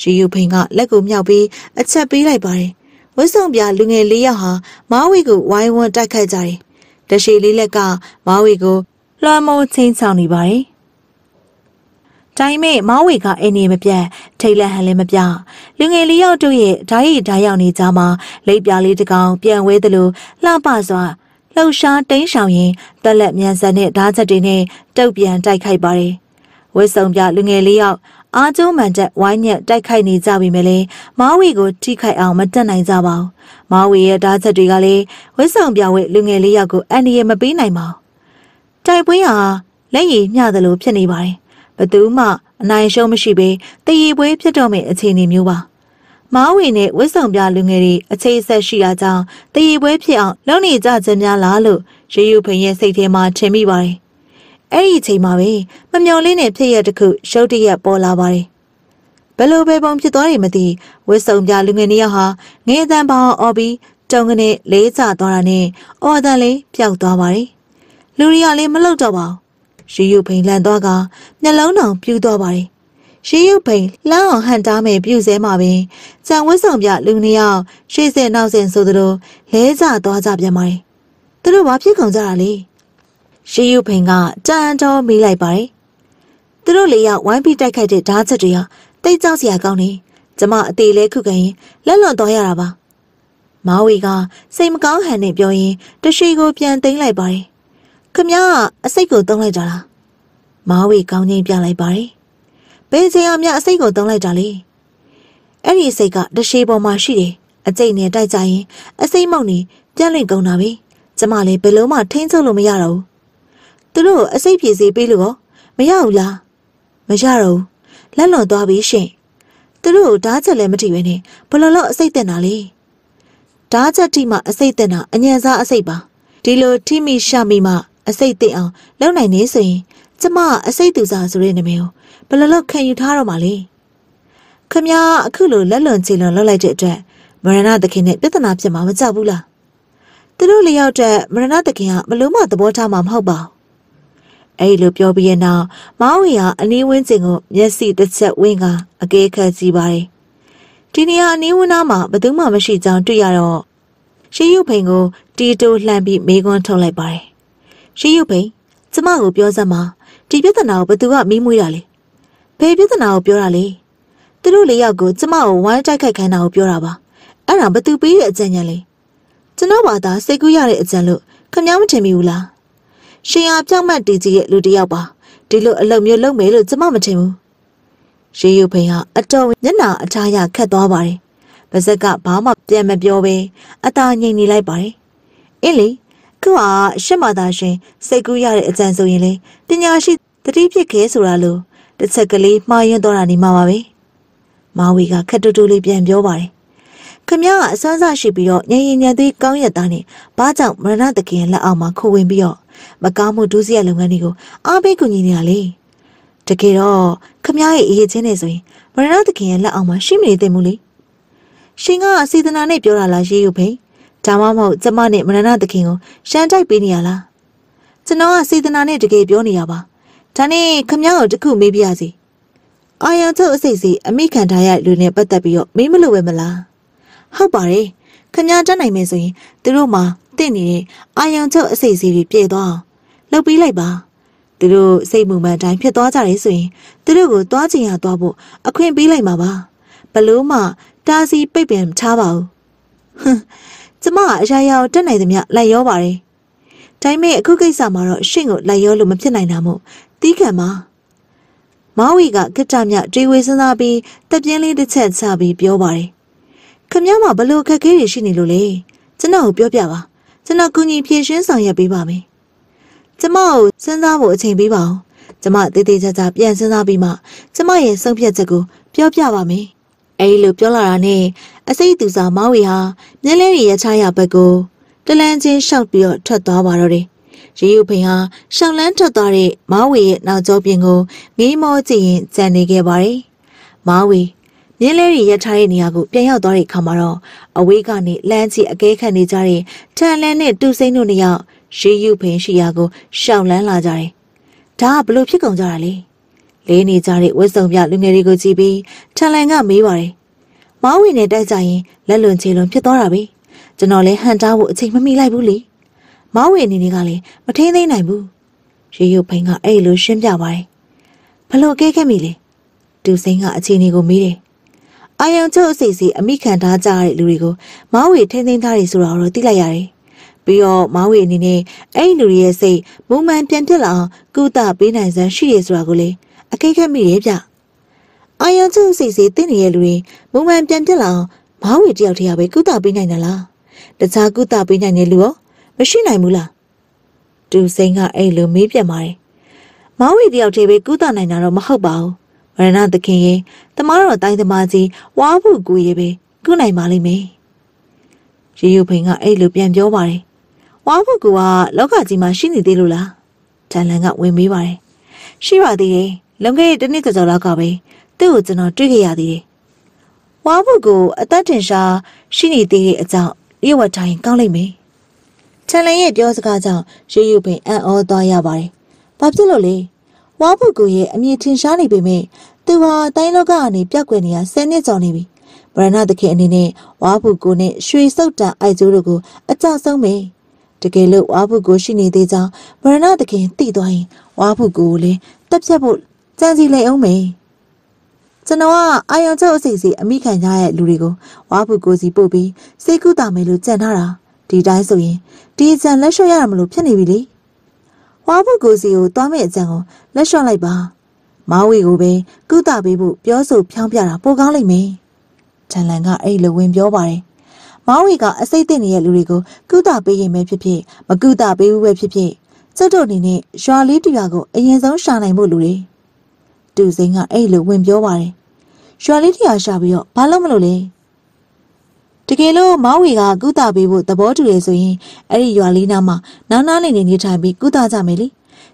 ရီယူဖိန်ကလက်ကိုမြောက်ပြီးအချက်ပေးလိုက်ပါတယ်။ဝစ်စုံပြလူငယ်လေးယောက်ဟာမားဝီကိုဝိုင်းဝန်းတိုက်ခိုက်ကြတယ်။တရှိလေးလက်ကမားဝီကိုလွှမ်းမိုးချင်းချောင်နေပါတယ်။ တိုင်းမဲ့မောင်းဝေကအိမ်နေမပြတ်ထိတ်လန့်ဟန်လည်းမပြလူငယ်လေးယောက်တို့ရဲ့ဓာရီဓာရောက်နေကြမှာလိပ်ပြားလေးတစ်ကောင်ပြန်ဝဲသလိုလှပစွာလှုပ်ရှားတိန်းရှောင်ရင်တက်လက်မြန်ဆန်တဲ့ဓာချက်တွေနဲ့တုတ်ပြန်တိုက်ခိုက်ပါတယ်ဝစ်စုံပြလူငယ်လေးယောက်အားကျုံးမှန်တဲ့ဝိုင်းညက်တိုက်ခိုက်နေကြပြီမလဲမားဝီကိုထိခိုက်အောင်မတက်နိုင်ကြပါဘူးမားဝီရဲ့ဓာတ်ချက်တွေကလည်းဝစ်ဆောင်ပြဝဲလူငယ်လေးယောက်ကိုအန်ဒီရမပေးနိုင်ပါဘူးတိုက်ပွဲဟာလက်ရည်မျှသလိုဖြစ်နေပါတယ် ဘသူမှအနိုင်ရှုံးမရှိဘဲတည်ရပွဲဖြစ်တော့မယ့်အခြေအနေမျိုးပါမားဝီနဲ့ဝစ်ဆောင်ပြလူငယ်တွေအခြေဆက်ရှိတာကြောင့်တည်ရပွဲဖြစ်အောင်လုပ်နေကြခြင်းများလားလို့ရေယူဖိန်ရဲ့စိတ်ထဲမှာထင်မိပါတယ်အဲ့ဒီအချိန်မှာပဲမမျော်လင့်တဲ့ဖြစ်ရတစ်ခုရုတ်တရက်ပေါ်လာပါတယ်ဘယ်လိုပဲပုံဖြစ်သွားတယ်မသိဝစ်စုံပြလူငယ်နှစ်ယောက်ဟာငဲတန်းပေါင်းအော်ပြီးတုံကနေလေးချသွားတာနဲ့အော်တန်လေးပျောက်သွားပါတယ်လူရီကလည်းမလှုပ်တော့ပါဘူး ရီယူဖိန်လန်သွားကမျက်လုံးတောင်ပြူသွားပါတယ်ရီယူဖိန်လမ်းအောင်ဟန်တားမယ်ပြူစဲမှာပင်ကြံဝစ်ဆောင်ပြလူနှစ်ယောက်ရှေ့ဆက်နောက်ဆက်ဆိုသလိုလဲကျသွားကြပြန်ပါတယ်သူတို့ဘာဖြစ်ကုန်ကြတာလဲရှေးယူဖိန်ကတန်တော်မိလိုက်ပါတယ်။သူတို့လေးယောက်ဝိုင်းပြီးတိုက်ခိုက်တဲ့ဓာတ်ချက်တွေဟာတိတ်ကြောက်စရာကောင်းနေ။ကျမအသေးလဲခုခံရင်လက်လွန်သွားရတာပါ။မာဝီကစိတ်မကောင်းဟန်နဲ့ပြောရင်တရှိကိုပြန်သိမ်းလိုက်ပါတယ်။ ခမည်းကအစိတ်ကိုတုံးလိုက်ကြလား။မာဝီကောင်းချင်းပြလိုက်ပါတယ်။ဘယ်ချိန်အမြအစိတ်ကိုတုံးလိုက်တာလဲ။အဲ့ဒီအစိတ်ကတရှိပေါ်မှာရှိတယ်။အကျိတ်နဲ့တိုက်ကြရင်အစိတ်မောက်နေပြန်လင့်ကုန်တာပဲ။ကျမလည်းဘယ်လုံးမှထိန်းချုပ်လို့မရတော့ဘူး။သူတို့အစိတ်ဖြည့်စေးပေးလို့ရောမရဘူးလားမရတော့ဘူးလက်လွန်သွားပြီရှင်သူတို့ဓာတ်ချက်လည်းမထိပဲနဲ့ဘလလော့အစိတ်တင်တာလေဓာတ်ချက်ထိမှအစိတ်တင်တာအညံစားအစိတ်ပါဒီလိုထိမိရှာမိမှ အစိတ်တင်အောင်လုပ်နိုင်နေဆိုရင်ကျမအစိတ်သူစားဆိုတဲ့နာမည်ကိုဘလလော့ခံယူထားတော့မှလေခမအခုလိုလက်လွန်ချေလွန်လုပ်လိုက်တဲ့အတွက်မရဏသခင်နဲ့ပြဿနာဖြစ်မှာမကြောက်ဘူးလားသူတို့လျောက်တဲ့မရဏသခင်ကဘလို့မှသဘောထားမှာမဟုတ်ပါဘူးအဲ့လိုပြောပြီးတဲ့နောက်မောင်ဝီဟာအနီးဝန်းကျင်ကိုမျက်စိတစ်ချက်ဝင်းကအကဲခတ်ကြည့်ပါတယ်။ဒီနေရာအနီးဝန်းသားမှာဘယ်သူမှမရှိကြောင်းတွေ့ရတော့ရှေးရုပ်ဖိန်ကိုတီတိုလှမ်းပြီးမေးခွန်းထုတ်လိုက်ပါတယ်။ ရှေးရုပ်ဖိန်ကျမကိုပြောစမ်းပါဒီပြဿနာကိုဘယ်သူကမီးမွေးတာလဲ။ဘယ်ပြဿနာကိုပြောတာလဲ။သူတို့လေးယောက်ကိုကျမကိုဝိုင်းတိုက်ခိုက်ခိုင်းတာကိုပြောတာပါ။အဲ့ဒါဘယ်သူပေးတဲ့အကြံဉာဏ်လဲ။ကျွန်တော်ဘာသာစိတ်ကူးရတဲ့အကြံလို့ခင်ဗျားမထင်မိဘူးလား။ရှင်ဟာပြောင်းမှတ်တည်ကြီးရဲ့လူတစ်ယောက်ပါဒီလိုအလုပ်မျိုးလုပ်မယ်လို့ကျမမထင်ဘူးရေယူဖိန်ဟာအတော်မျက်နာအထားရခတ်သွားပါတယ်ဘပါဇက်ကဘာမှပြန်မပြောဘဲအသာငြိမ်နေလိုက်ပါတယ်အင်းလေ ခုဟာရှက်မာသာရှင်စိတ်ကူးရတဲ့အကြံဆိုရင်လေပညာရှိတတိဖြစ်ခဲဆိုတာလို့တစ်ချက်ကလေးမှားယွင်းတော့တာနေမှာပါပဲမာဝီကခက်တူတူလေးပြန်ပြောပါတယ်ခမည်းကအစွမ်းစားရှိပြီးတော့ညင်ရင်ညံသွေးကောင်းရက်သားနဲ့ဘာကြောင့်မရဏတခင်လက်အောက်မှာခိုးဝင်ပြီးတော့မကောင်းမှုဒုစရိုက်လုပ်ငန်းတွေကိုအားပေးကူညီနေတာလေတကယ်တော့ခမည်းရဲ့အရေးချင်းနေဆိုရင်မရဏတခင်ရဲ့လက်အောက်မှာရှိမနေသင့်ဘူးလေရှင်ကစေတနာနဲ့ပြောတာလားရေးယူဖိန် ဒါမှမဟုတ်ကျမနဲ့မရဏတခင်ကိုရှမ်းတိုက်ပေးနေရလားကျွန်တော်ကစေတနာနဲ့တကယ်ပြောနေရပါဒါနဲ့ခမည်းကိုတခုမေးပြရစီအာယံချုပ်အစိတ်စီအမိခံထားရလူနဲ့ပတ်သက်ပြီးတော့မေးမလို့ပဲမလားဟုတ်ပါတယ်ခမည်းတတ်နိုင်မယ်ဆိုရင်သူတို့မှာတင့်နေတဲ့အာယံချုပ်အစိတ်စီတွေပြည့်သွားအောင်လှုပ်ပြီးလိုက်ပါသူတို့စိတ်မူမှန်တိုင်းဖြစ်သွားကြတယ်ဆိုရင်သူတို့ကိုသွားချင်ရသွားဖို့အခွင့်ပေးလိုက်မှာပါဘလို့မှတာစီပိတ်ပင်ထားပါဘူးဟွန်း ကျမကအရာရာတက်နိုင်သမျှလိုက်ရောပါတယ်ဒါပေမဲ့အခုကိစ္စမှာတော့ရှင့်ကိုလိုက်ရောလို့မဖြစ်နိုင်တာမို့တီးခံပါမောင်ဝီကကတ္တမြတွေးဝေစဉ်းစားပြီးတက်ပြင်းလေးတစ်ချက်ချပြီးပြောပါတယ်ခမည်းမဘလို့ခက်ခဲတွေရှိနေလို့လေကျွန်တော်ကိုပြောပြပါကျွန်တော်ကူညီဖြည့်ရှင်းဆောင်ရွက်ပေးပါမယ်ကျမကိုစဉ်းစားဖို့အချိန်ပေးပါဦးကျမတေးသေးချာချာပြန်စဉ်းစားပြီးမှကျမရဲ့ဆုံးဖြတ်ချက်ကိုပြောပြပါမယ် အဲဒီလိုပြောလာတာနဲ့အစိတ်သူစာမောင်ဝီဟာမျက်လဲရရချရဘက်ကိုတလန်းချင်းရှောက်ပြီးတော့ထွက်သွားပါတော့တယ်ရေယူဖိန်ဟာရှောင်းလန်းထွက်သွားတဲ့မောင်ဝီရဲ့နောက်ကျောပြင်ကိုငေးမောကြည့်ရင်ကြံနေခဲ့ပါတယ်။မောင်ဝီမြင်းလဲရီရထားတဲ့နေရာကိုပြန်ရောက်သွားတဲ့အခါမှာတော့အဝေးကနေလမ်းကြီးအကဲခတ်နေကြတဲ့ထန်လန်းနဲ့တူစိမ့်တို့နှစ်ယောက်ရေယူဖိန်ရှိရာကိုရှောင်းလန်းလာကြတယ်။ဒါကဘလို့ဖြစ်ကုန်ကြတာလဲ။ လေးနေကြတဲ့ဝတ်စုံပြလူငယ်တွေကိုကြည့်ပြီးထန်လန်းကမေးပါတယ်။မောင်ဝီနဲ့တိုက်ကြရင်လက်လွန်ချေလွန်ဖြစ်သွားတာပဲ။ကျွန်တော်လည်းဟန်တားဖို့အချိန်မမီလိုက်ဘူးလေ။မောင်ဝေအနေနဲ့ကလည်းမထိန်သိမ့်နိုင်ဘူးရေရုပ်ဖိန်ကအဲ့လိုရှင်းပြပါတယ်ဘလို့အကဲခဲ့မိလဲတူစိန်ကအခြေအနေကိုမေးတယ်အာယုံချုပ်အစီစီအမိခံထားကြတဲ့လူတွေကိုမောင်ဝေထိန်သိမ့်ထားတယ်ဆိုတာတော့သိလိုက်ရတယ်ပြီးတော့မောင်ဝေအနေနဲ့အဲ့လူတွေရဲ့စိတ်မုံမှန်ပြန်ပြစ်လာအောင်ကုသပေးနိုင်စမ်းရှိရဆိုတာကိုလေ အကဲခတ်မိတယ်ဗျအာယုံချုပ်အစီစီတင့်နေတဲ့လူတွေမုံမှန်ပြန်ပြစ်လာအောင်မောင်ဝေတယောက်တည်းရပဲကုသပေးနိုင်တယ်လားတခြားကုသပေးနိုင်တဲ့လူရောမရှိနိုင်ဘူးလားတူစိန်ကအဲ့လိုမေးပြတ်ပါတယ်မောင်ဝီတယောက်တည်းပဲကုသနိုင်တာတော့မဟုတ်ပါဘူးမရဏသခင်ရေတမားတော်တိုင်းသမားကြီးဝါဖို့ကူရေပဲကုနိုင်ပါလိမ့်မယ်ရေယူဖိန်ကအဲ့လိုပြန်ပြောပါတယ်ဝါဖို့ကူကလောကကြီးမှာရှိနေသေးလို့လားတန်လန်ကဝင်မေးပါတယ်ရှိပါသေးတယ် လွန်ခဲ့တဲ့တစ်နှစ်ကျော်လောက်ကပဲသူ့ကိုကျွန်တော်တွေ့ခဲ့ရသေးတယ်ဝါဖို့ကူအသက်ထင်ရှားရှိနေသေးတဲ့အကြောင်းလျှော့ဝတ်တိုင်းကောင်းလိမ့်မယ်ချန်လန်ရဲ့ပြောစကားကြောင့်ရေယူပင်အံ့ဩသွားရပါတယ်။ဘာဖြစ်လို့လဲ။ဝါဖုကူရဲ့အမြင်ထင်ရှားနေပေမဲ့သူဟာတိုင်းလောကကနေပြက်ကွယ်နေရ10နှစ်ကျော်နေပြီ။ဗရဏသခင်အနေနဲ့ဝါဖုကူနဲ့ရွှေစုတ်တန်အိုက်ကျိုးတို့ကိုအကြဆုံးပဲ။တကယ်လို့ဝါဖုကူရှိနေသေးကြောင်းဗရဏသခင်သိသွားရင်ဝါဖုကူကိုလည်းတက်ဖြတ်ဖို့ ကြံစီလိုက်အောင်မယ်။ကျွန်တော်ကအာယုံချုပ်အစီအစီအမိခံကြရဲ့လူတွေကိုဝါဖုကိုစီပို့ပြီးစိတ်ကူးတာမယ်လို့ကြံထားတာဒီတိုင်းဆိုရင်ဒီအကြံလက်လျှော့ရတာမလို့ဖြစ်နေပြီလေဝါဖို့ကိုစီကိုသွားမဲ့အကြံကိုလက်လျှော့လိုက်ပါမောင်ဝီကိုပဲကုသပေးဖို့ပြောဆိုဖြောင်းပြတာပိုကောင်းလိမ့်မယ်ထန်လန်ကအဲ့လိုဝင်ပြောပါတယ်မောင်ဝီကအစိတ်သိနေတဲ့လူတွေကိုကုသပေးရင်ပဲဖြစ်ဖြစ်မကုသပေးဘူးပဲဖြစ်ဖြစ်ကျုပ်တို့အနေနဲ့ရွာလေးတရွာကိုအရင်ဆုံးရှာနိုင်ဖို့လူတွေ တူစိန်ကအဲ့လိုဝင်ပြောပါတယ်ရွာလေးတရွာရှာပြီးတော့ဘာလို့မလို့လဲတကယ်လို့မောင်ဝေကကုသပေးဖို့သဘောတူရဆိုရင်အဲ့ဒီရွာလေးနားမှာနားနားလေးနေနေထိုင်ပြီးကုသကြမယ်လေ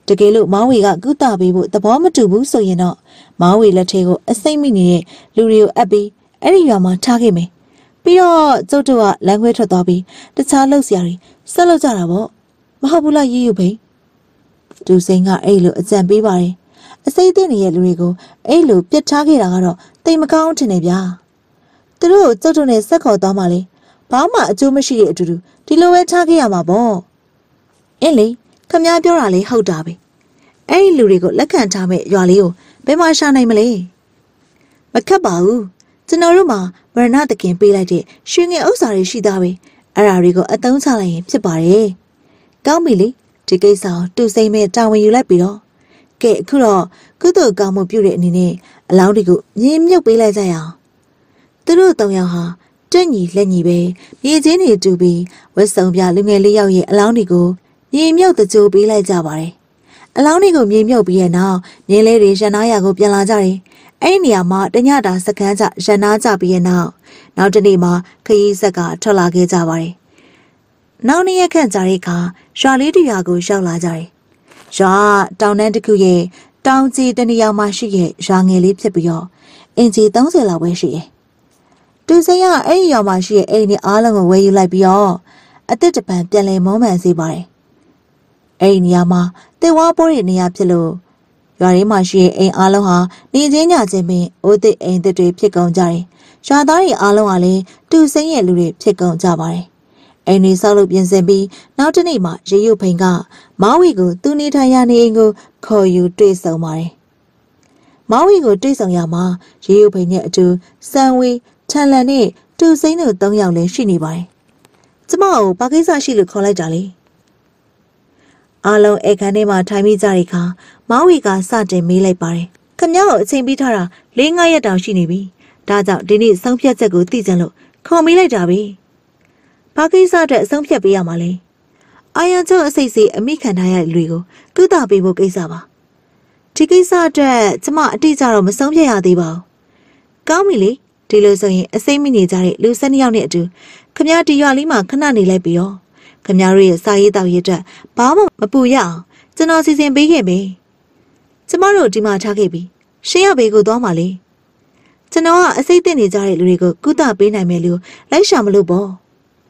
တကယ်လို့မောင်ဝေကကုသပေးဖို့သဘောမတူဘူးဆိုရင်တော့မောင်ဝေလက်ထဲကိုအစိမ့်မိနေတဲ့လူတွေကိုအပ်ပြီးအဲ့ဒီရွာမှာထားခဲ့မယ်ပြီးတော့ကျုပ်တို့ကလမ်းခွဲထွက်သွားပြီးတခြားလှုပ်ရှားတွေဆက်လုပ်ကြတာပေါ့မဟုတ်ဘူးလားရည်ယူဖိန်သူစိန်ကအဲ့လိုအကြံပေးပါတယ် အစိမ့်သိနေတဲ့လူတွေကိုအဲ့လိုပြစ်ထားခဲ့တာကတော့တိမ်မကောင်းထင်နေဗျာသူတို့ကိုကျုပ်တို့နဲ့ဆက်ခေါ်သွားမှလေဘာမှအကျိုးမရှိတဲ့အတူတူဒီလိုပဲထားခဲ့ရမှာပေါ့အင်းလေခမ ्या ပြောတာလေဟုတ်တာပဲအဲ့ဒီလူတွေကိုလက်ခံထားမဲ့ရွာလေးကိုဘယ်မှာရှာနိုင်မလဲမခက်ပါဘူးကျွန်တော်တို့မှာမရဏတခင်ပေးလိုက်တဲ့ရွှေငယ်ဥစ္စာတွေရှိသားပဲအဲ့ဒါတွေကိုအသုံးချလိုက်ရင်ဖြစ်ပါတယ်ကောင်းပြီလေဒီကိစ္စကိုတူစိမ့်မဲ့တာဝန်ယူလိုက်ပြီးတော့ ကဲအခုတော့ကုသိုလ်ကောင်းမှုပြုတဲ့အနေနဲ့အလောင်းတွေကိုမြင်းမြုပ်ပေးလိုက်ကြရအောင်သူတို့တောင်ယောက်ဟာတက်ညီလက်ညီပဲမြေချင်းတွေတူပြီးဝက်စုံပြလူငယ်လေးယောက်ရဲ့အလောင်းတွေကိုမြေမြုပ်တကြိုပေးလိုက်ကြပါတယ်အလောင်းတွေကိုမြေမြုပ်ပြီးရဲ့နောက်မြင်းလေးတွေရန်နာရကိုပြန်လာကြတယ်အဲ့ဒီနေရာမှာတညတာစကန်းကြရန်နာကြပြီးရဲ့နောက်နောက်တစ်နေ့မှာခရီးဆက်ကထွက်လာခဲ့ကြပါတယ်နောက်နေ့ရက်ခန့်ကြာတဲ့အခါရွာလေးတရွာကိုရောက်လာကြတယ် ရွာတောင်တန်းတစ်ခုရဲ့တောင်ကြီးတနေရာမှာရှိရဲ့ရွာငယ်လေးဖြစ်ပြီးတော့အင်ဂျီ30လောက်ပဲရှိတယ်သူစိမ်းကအဲ့ဒီရွာမှာရှိရဲ့အိမ်တွေအားလုံးကိုဝယ်ယူလိုက်ပြီးတော့အသစ်တပံပြန်လဲမုံမှန်စေပါတယ်အဲ့ဒီနေရာမှာတေဝါပိုးရဲ့နေရာဖြစ်လို့ရွာရင်းမှာရှိတဲ့အိမ်အားလုံးဟာနေချင်းညချင်းပင်အိုးသစ်အိမ်သစ်တွေဖြစ်ကုန်ကြတယ်။ရွာသားတွေအားလုံးဟာလည်းတူစိမ့်ရဲ့လူတွေဖြစ်ကုန်ကြပါတယ်။ အိမ်တွေဆောက်လို့ပြင်ဆင်ပြီးနောက်တစ်နေ့မှရေရုပ်ဖိန်ကမောင်ဝီကိုသူနေထိုင်ရနေအိမ်ကိုခေါ်ယူတွေ့ဆုံပါတယ်။မောင်ဝီကိုတွေ့ဆုံရမှာရေရုပ်ဖိန်နဲ့အတူစံဝီထန်လန်နဲ့တူစိမ့်တို့၃ယောက်လည်းရှိနေပါတယ်။ကျမကိုဘာကိစ္စရှိလို့ခေါ်လိုက်တာလဲ။အားလုံးအခန်းထဲမှာထိုင်မိကြတဲ့အခါမောင်ဝီကစတင်မေးလိုက်ပါတယ်။ခမ ्या ကိုအချိန်ပေးထားတာ၄-၅ရက်တောင်ရှိနေပြီ။ဒါကြောင့်ဒီနေ့ဆုံးဖြတ်ချက်ကိုသိကြလို့ခေါ်မေးလိုက်တာပဲ။ ဘာကိစ္စအတွက်အဆုံးဖြတ်ပေးရမှာလဲ။အာယံကျုပ်အစိတ်စီအမိခံထားရတဲ့လူတွေကိုကုသပေးဖို့ကိစ္စပါ။ဒီကိစ္စအတွက်ကျမအတိအကျတော့မဆုံးဖြတ်ရသေးပါဘူး။ကောင်းပြီလေဒီလိုဆိုရင်အစိမ့်မိနေကြတဲ့လူ၁၂ယောက်နဲ့အတူခမ ्या ဒီရွာလေးမှာခဏနေလိုက်ပြီးတော့ခမ ्या တို့ရဲ့စာရေးတောက်ရေးအတွက်ဘာမှမပူရအောင်ကျွန်တော်စီစဉ်ပေးခဲ့ပြီ။ကျမတို့ဒီမှာထားခဲ့ပြီ။ရှင်းရဘေးကိုသွားမှလေ။ကျွန်တော်ကအစိတ်တင်နေကြတဲ့လူတွေကိုကုသပေးနိုင်မယ်လို့လိုက်ရှာမလို့ပေါ့။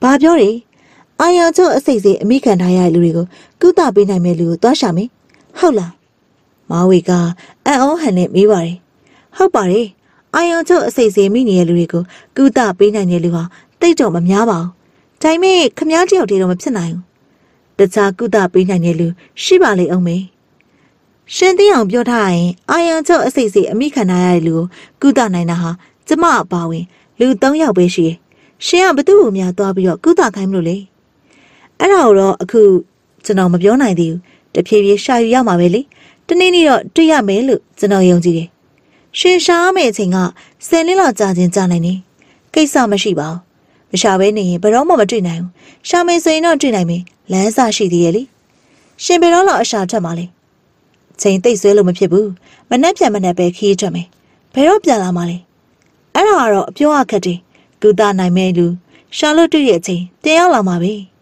ဘာပြောလဲ။အာယာချို့အစိတ်စေးအမိခံထားရတဲ့လူတွေကိုကုသပေးနိုင်မယ်လူကိုသွားရှာမယ်။ဟုတ်လား။မာဝေကအံ့ဩဟန်နဲ့မေးပါတယ်။ဟုတ်ပါတယ်။အာယာချို့အစိတ်စေးမိနေတဲ့လူတွေကိုကုသပေးနိုင်တဲ့လူဟာတိတ်တော့မများပါဘူး။ဒါပေမဲ့ခမားတယောက်တည်းတော့မဖြစ်နိုင်ဘူး။တခြားကုသပေးနိုင်တဲ့လူရှိပါလေအောင်မေ။ရှင်သိအောင်ပြောထားရင်အာယံချုပ်အစိတ်စိတ်အမိခံထားရတဲ့လူကိုကုသနိုင်တာဟာကျမအပါဝင်လူ၃ယောက်ပဲရှိတယ်။ ရှင်ကဘသူ့ကိုများသွားပြီးတော့ကုသခိုင်းမလို့လေ။အဲ့ဒါကိုတော့အခုကျွန်တော်မပြောနိုင်သေးဘူး။တဖြည်းဖြည်းရှာယူရမှာပဲလေ။တနေ့နေ့တော့တွေ့ရမယ်လို့ကျွန်တော်ယုံကြည်တယ်။ရှင်ရှာရမယ့်အချိန်က10လလောက်ကြာချင်းကြာနိုင်နေ။ကိစ္စမရှိပါဘူး။မရှာဘဲနေရင်ဘယ်တော့မှမတွေ့နိုင်ဘူး။ရှာမယ်ဆိုရင်တော့တွေ့နိုင်မယ်။လမ်းစာရှိသေးရဲ့လေ။ရှင်ဘယ်တော့လောက်အရှာထွက်မှာလဲ။ချိန်သိပ်ဆွဲလို့မဖြစ်ဘူး။မနှက်ပြန်မနှက်ပဲခီးထွက်မယ်။ဘယ်တော့ပြန်လာမှာလဲ။အဲ့ဒါကတော့အပြောအခက်တယ်။ ကုသနိုင်မဲ့လူရှာလို့တွေ့ရဲ့အချိန်ပြန်ရောက်လာမှာပဲ။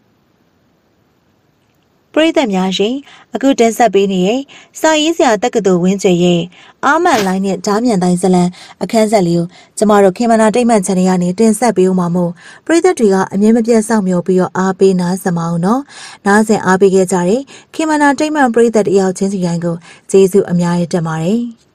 ပရိသတ်များရှင်အခုတင်ဆက်ပေးနေတဲ့စာရေးဆရာတက္ကသိုလ်ဝင်းကျွေရဲ့အာမန်လိုင်းနဲ့ဓားမြန်တိုင်းဇလံအခန်းဆက်လေးကိုကျမတို့ခေမနာတိတ်မှန် channel ကနေတင်ဆက်ပေးဦးမှာမို့ပရိသတ်တွေကအမြဲမပြတ်စောင့်မျှော်ပြီးတော့အားပေးနားဆင်ပါအောင်နော်နားဆင်အားပေးခဲ့ကြတဲ့ခေမနာတိတ်မှန်ပရိသတ်တယောက်ချင်းစီတိုင်းကိုကျေးဇူးအများကြီးတင်ပါတယ်